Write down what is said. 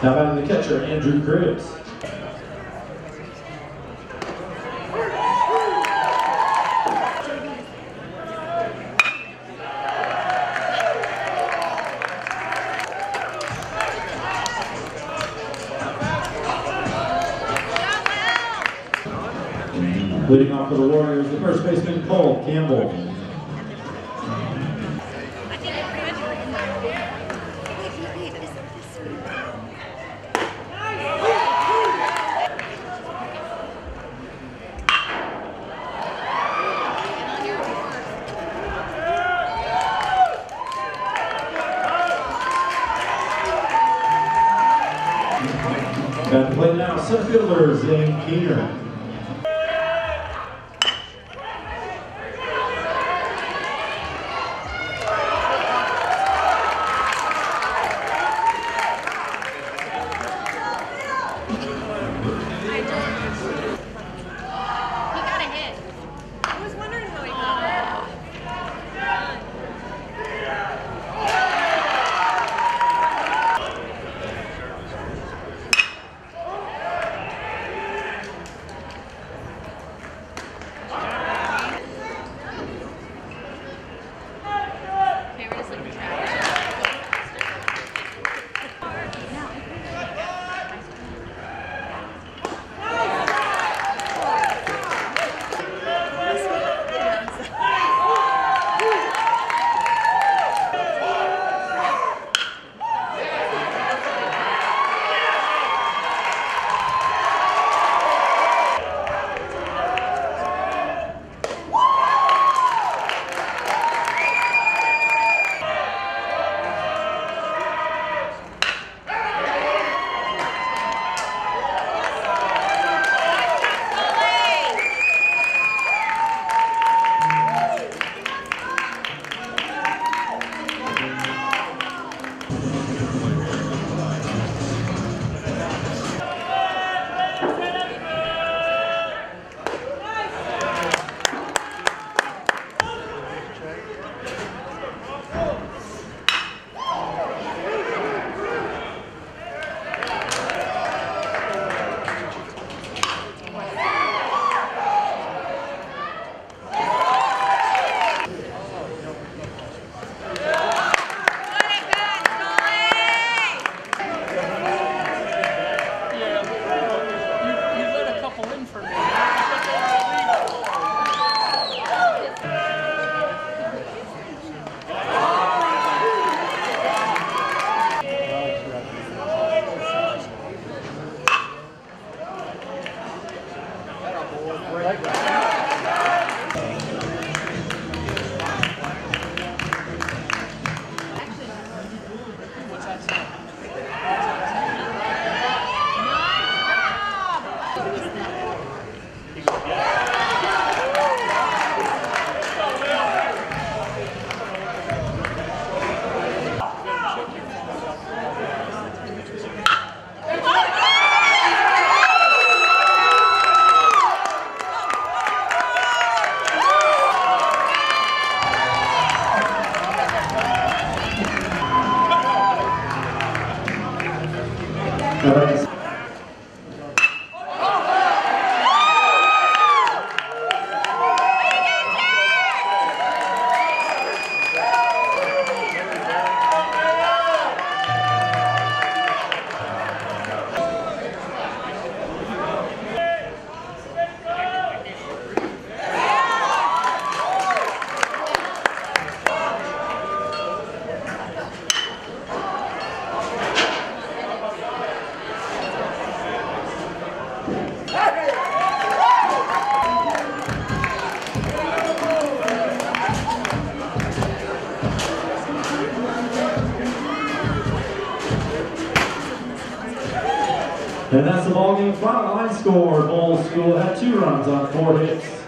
Now batting the catcher, Andrew Cribs. Leading off for the Warriors, the first baseman, Cole Campbell. Got to play now, center fielder, Zane Keener. Now batting And that's the ball ballgame final line score. Bolles School had two runs on four hits.